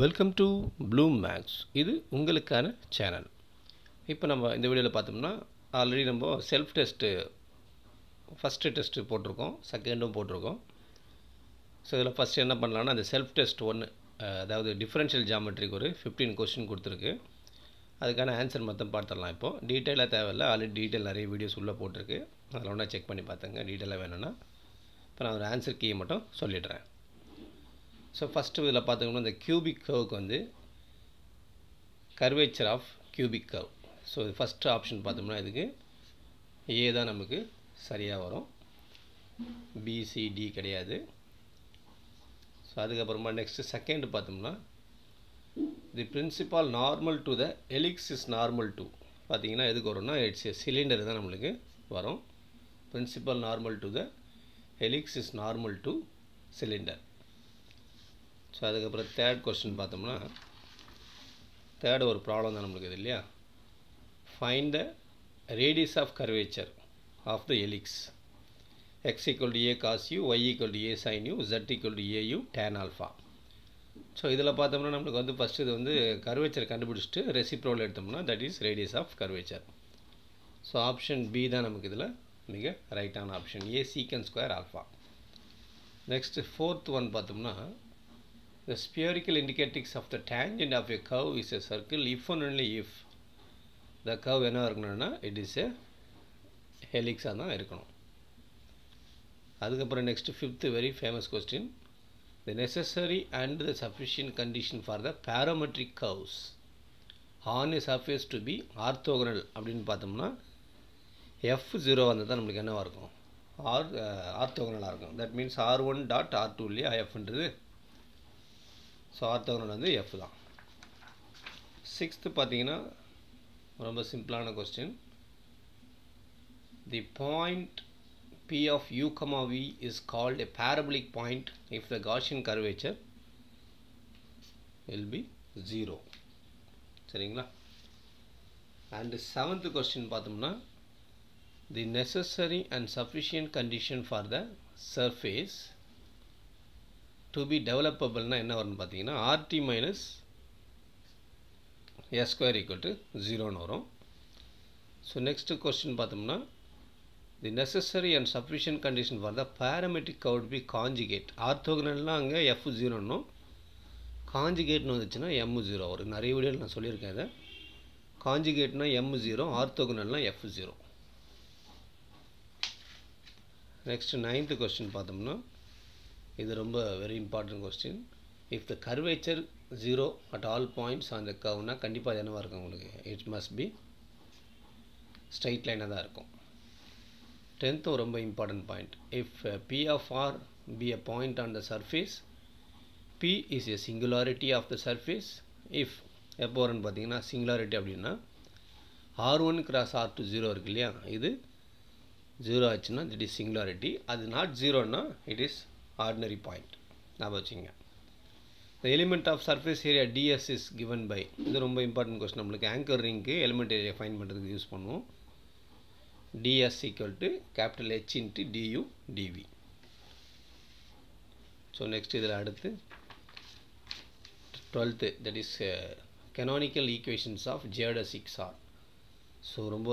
Welcome to Bloom maths இது உங்களுக்கான channel இப்போ நம்ம இந்த வீடியோவில் பார்த்தோம்னா ஆல்ரெடி நம்ம செல்ஃப் டெஸ்ட்டு ஃபஸ்ட்டு டெஸ்ட்டு போட்டிருக்கோம் செகண்டும் போட்டிருக்கோம். ஸோ இதில் ஃபஸ்ட்டு என்ன பண்ணலான்னா அந்த செல்ஃப் டெஸ்ட் ஒன்று அதாவது டிஃப்ரென்ஷியல் ஜாமெட்ரிக்கு ஒரு ஃபிஃப்டீன் கொஸ்டின் கொடுத்துருக்கு. அதுக்கான ஆன்சர் மொத்தம் பார்த்துடலாம் இப்போது டீட்டெயிலாக தேவையில்ல. ஆல்ரெடி டீட்டெயில் நிறைய வீடியோஸ் உள்ளே போட்டிருக்கு. அதில் ஒன்றா செக் பண்ணி பார்த்துங்க டீட்டெயிலாக வேணும்னா இப்போ நான் ஒரு ஆன்சர் கீயை மட்டும் சொல்லிடுறேன். ஸோ ஃபஸ்ட்டு இதில் பார்த்தோம்னா இந்த கியூபிக் கர்வுக்கு வந்து curvature of cubic curve so இது ஃபஸ்ட்டு ஆப்ஷன் பார்த்தோம்னா இதுக்கு ஏ தான் நமக்கு சரியாக வரும். பிசிடி கிடையாது. ஸோ அதுக்கப்புறமா நெக்ஸ்ட்டு செகண்ட் பார்த்தோம்னா the principal normal to the helix is normal to பார்த்தீங்கன்னா எதுக்கு வரும்னா இட்ஸ் ஏ சிலிண்டர் தான் நம்மளுக்கு வரும். Principal normal to the helix is normal to cylinder so அதுக்கப்புறம் தேர்ட் கொஸ்டின் பார்த்தோம்னா தேர்ட் ஒரு ப்ராப்ளம் தான் நம்மளுக்கு இது இல்லையா? Find the radius of curvature of the helix x equal to a cos u y equal to a sin u z equal to a u tan alpha so இதில் பார்த்தோம்னா நம்மளுக்கு வந்து ஃபஸ்ட்டு இது வந்து கர்வேச்சர் கண்டுபிடிச்சிட்டு ரெசிப்ரோல் எடுத்தோம்னா that is radius of curvature so option B தான் நமக்கு இதில் மிக ரைட்டான option a secant square alpha next fourth one பார்த்தோம்னா The spherical indicatrix of the tangent of a curve is a circle if and only if the curve என்ன இருக்கணும்னா it is a ஹெலிக்ஸாக தான் இருக்கணும். அதுக்கப்புறம் next fifth very famous question the necessary and the sufficient condition for the parametric curves on is surface to be orthogonal அப்படின்னு பார்த்தோம்னா F zero வந்தால் தான் நம்மளுக்கு என்னவாக இருக்கும்? ஆர் uh, ஆர்த்தோகனலாக இருக்கும். That means r one dot r two இல்லையா? எஃப்ன்றது ஸோ ஆர்த்தோகனல் வந்து எஃப் தான். சிக்ஸ்த்து பார்த்தீங்கன்னா ரொம்ப சிம்பிளான question the point P of u comma v is called a parabolic point if the Gaussian curvature will be zero சரிங்களா? And seventh question பார்த்தோம்னா the necessary and sufficient condition for the surface to be டெவலப்பபிள்னா என்ன வரும்னு பார்த்தீங்கன்னா RT minus S square equal to ஜீரோன்னு வரும். So next question பார்த்தோம்னா the necessary and sufficient condition for the parametric cout be conjugate ஆர்த்தோகனல்னால் அங்கே F ஜீரோன்னும் காஞ்சிகேட்னு வந்துச்சுன்னா M zero வரும் நிறைய வீடியோவில் நான் சொல்லியிருக்கேன் அதை காஞ்சிகேட்னா M zero ஆர்த்தோகனல்னால் F zero next ninth question பார்த்தோம்னா இது ரொம்ப very important question if the curvature zero at all points அந்த கவ்னா கண்டிப்பாக என்னவாக இருக்கும் உங்களுக்கு? இட் மஸ்ட் பி ஸ்ட்ரைட் லைனாக தான் இருக்கும். டென்த்தும் ரொம்ப important point if P of r P a point on the surface P is a singularity of the surface if எப்போ வரும்னு பார்த்தீங்கன்னா சிங்குலாரிட்டி அப்படின்னா r one cross r two zero இருக்கு இல்லையா? இது ஜீரோ ஆச்சுன்னா திட் இஸ் சிங்குலாரிட்டி அது not ஜீரோன்னா இட் இஸ் ஆர்டினரி பாயிண்ட் ஞாபகம் வச்சுங்க the element of surface area dS is given by இது ரொம்ப இம்பார்ட்டன்ட் கொஸ்டின் நம்மளுக்கு ஆங்கர் ரிங்க்கு எலிமெண்ட் ஏரியா ஃபைன் பண்ணுறதுக்கு யூஸ் பண்ணுவோம். DS equal to capital H into du dv so next இதில் அடுத்து twelfth that is canonical equations of geodesics are so ரொம்ப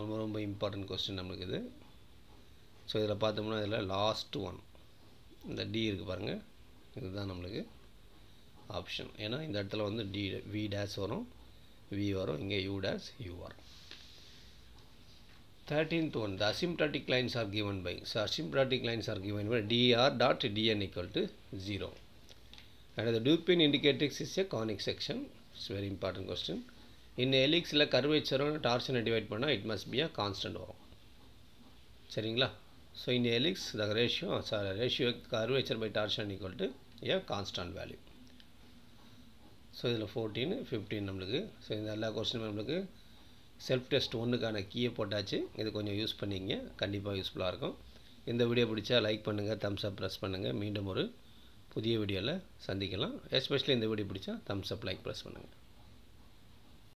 ரொம்ப ரொம்ப இம்பார்ட்டன்ட் கொஸ்டின் நம்மளுக்கு இது. ஸோ இதில் பார்த்தோம்னா இதில் லாஸ்ட் ஒன் இந்த டி இருக்குது பாருங்கள் இதுதான் நம்மளுக்கு ஆப்ஷன் ஏன்னா இந்த இடத்துல வந்து டி வி டேஸ் வரும். வி வரும். இங்கே யூ டேஸ் யூ வரும். Thirteenth one the asymptotic lines are given by so asymptotic lines are given by dr dot dn equal to zero and the Dupin indicatrix is a conic section it's very important question in எலிக்ஸில் கர்வேச்சரும் டார்ச்சனை divide பண்ணால் it must be a constant வரும். சரிங்களா? So இந்த helix the ratio sir ratio curvature by torsion equal to a constant value so இதில் fourteen fifteen நம்மளுக்கு. So இந்த எல்லா கொஸ்டினும் நம்மளுக்கு செல்ஃப் டெஸ்ட் ஒன்றுக்கான கீயை போட்டாச்சு. இது கொஞ்சம் யூஸ் பண்ணிங்க கண்டிப்பாக யூஸ்ஃபுல்லாக இருக்கும். இந்த வீடியோ பிடிச்சா லைக் பண்ணுங்கள் தம்ஸ் அப் ப்ரெஸ் பண்ணுங்கள் மீண்டும் ஒரு புதிய வீடியோவில் சந்திக்கலாம். எஸ்பெஷலி இந்த வீடியோ பிடிச்சா தம்ஸ் அப் லைக் ப்ரெஸ் பண்ணுங்கள்